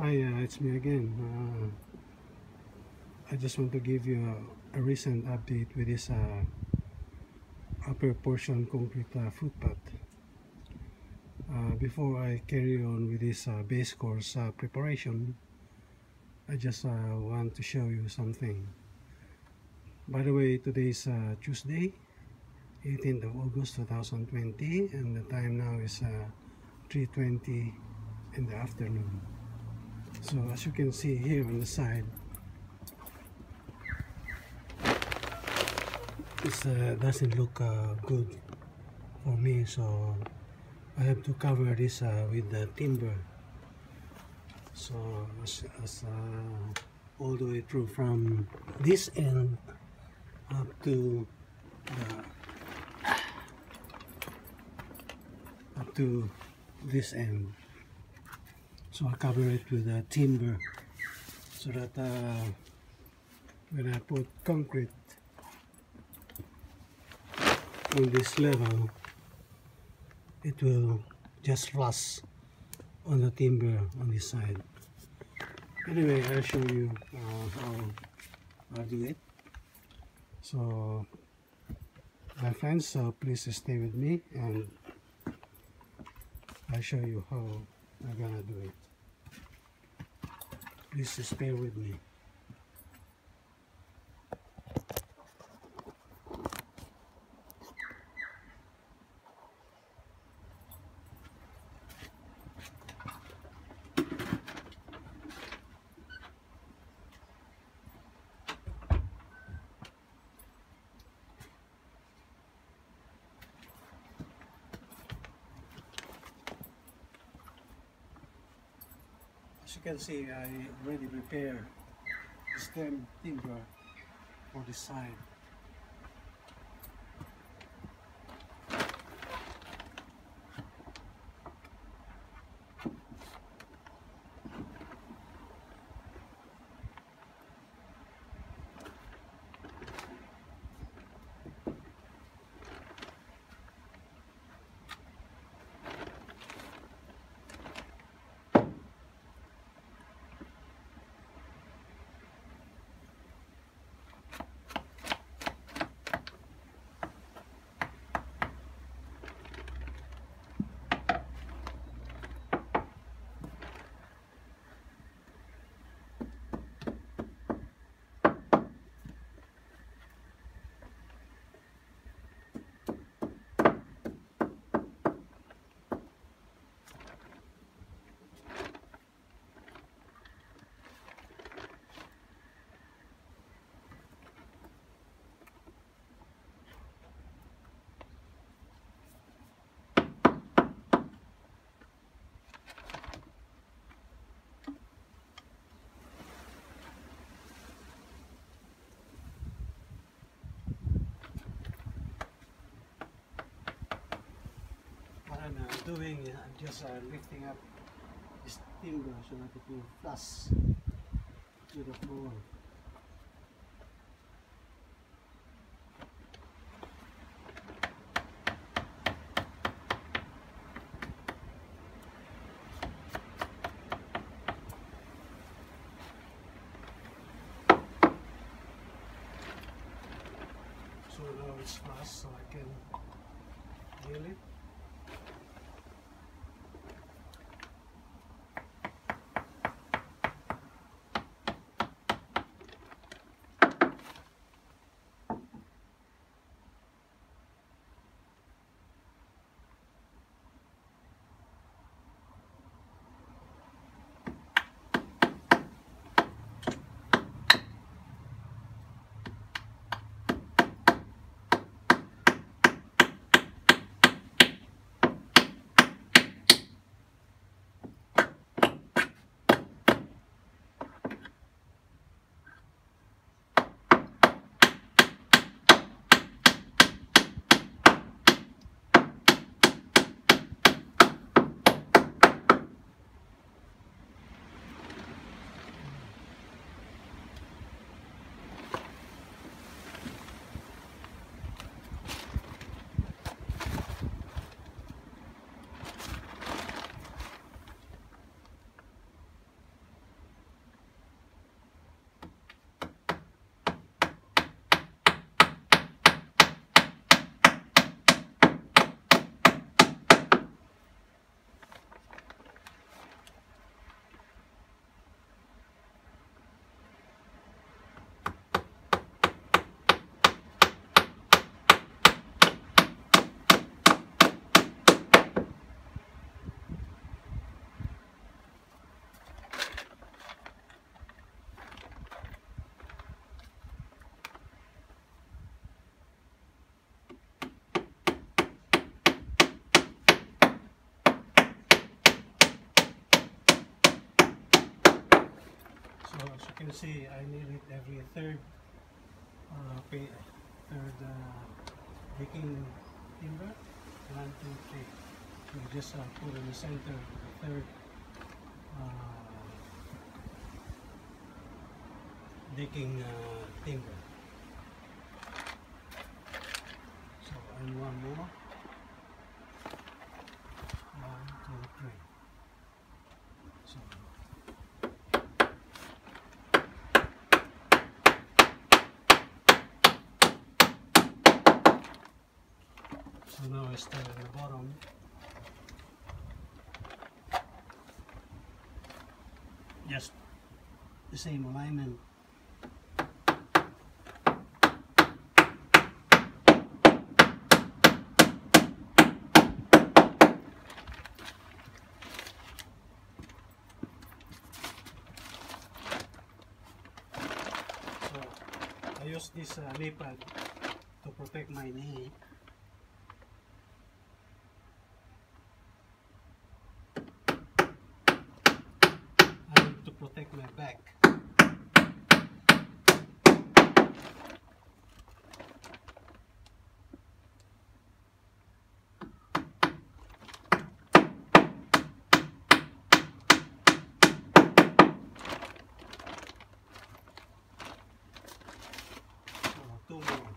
Hi, uh, it's me again. Uh, I just want to give you a, a recent update with this uh, upper portion concrete uh, footpath. Uh, before I carry on with this uh, base course preparation, I just want to show you something. By the way, today is Tuesday, 18th of August 2020, and the time now is 3:20 in the afternoon. So as you can see here on the side, this uh, doesn't look uh, good for me. So I have to cover this uh, with the timber. So as, as uh, all the way through from this end up to the up to this end so I cover it with a timber so that uh, when I put concrete on this level it will just flush on the timber on this side. Anyway I'll show you uh, how I do it. So my friends so please stay with me and I'll show you how I'm gonna do it. Please stay with me As you can see, I already prepared the stem timber for this side. What I'm uh, doing, uh, I'm just uh, lifting up this timber so that it will flush to the floor. So now it's flush so I can nail it. See I need it every third uh, pay, third uh, timber. One, two, three. So just uh, put in the center the third uh, uh, timber. So and one more. One, two, three. So So now I start at the bottom. Just the same alignment. So I use this uh, knee to protect my knee. and to protect my back. So, two more.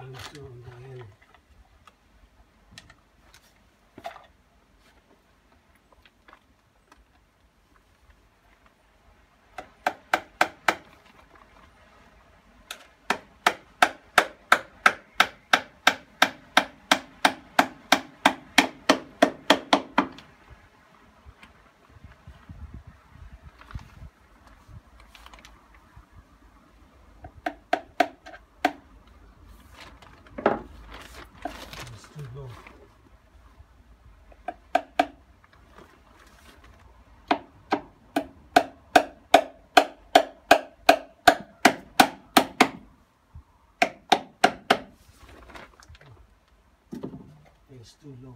and two on the end. It's too low. It's too low.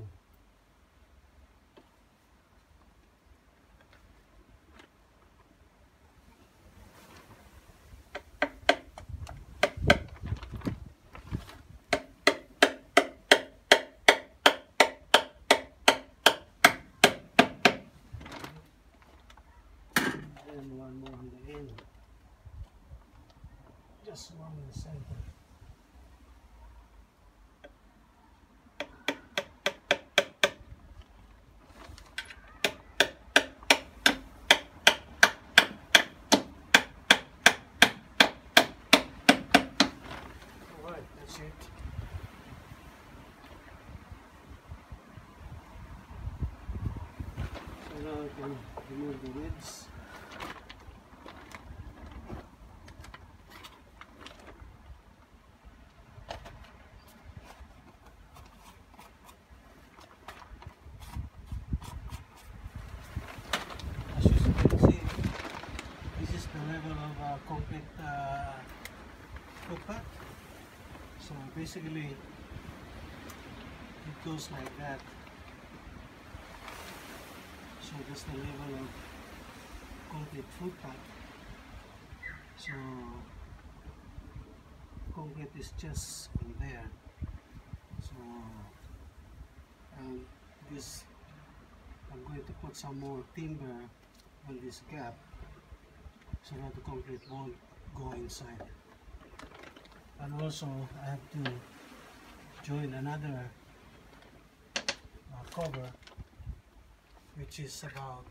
Basically, it goes like that. So that's the level of concrete footpath. So concrete is just on there. So and this I'm going to put some more timber on this gap so that the concrete won't go inside. And also I have to join another uh, cover which is about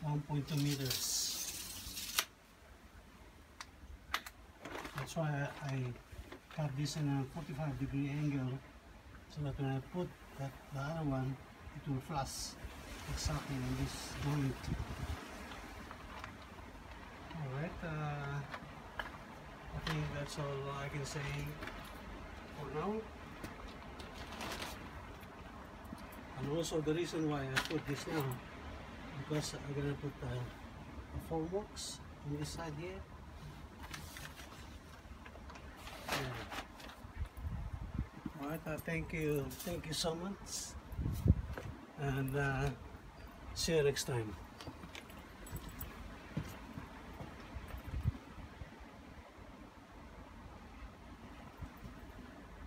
one point two meters. That's why I, I cut this in a 45 degree angle so that when I put that, the other one, it will flush exactly in this joint. Alright, uh, I think that's all I can say for now. And also the reason why I put this now, because I'm gonna put a foam box on this side here. Yeah. Alright, uh, thank you, thank you so much, and uh, see you next time.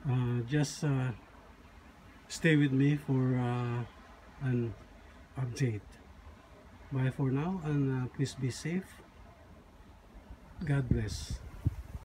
Uh, just uh, stay with me for uh, an update. Bye for now, and uh, please be safe. God bless.